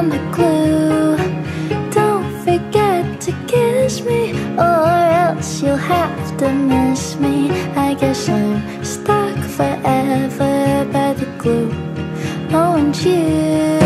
found the clue. Don't forget to kiss me Or else you'll have to miss me. I guess I'm stuck forever by the glue. Oh, and you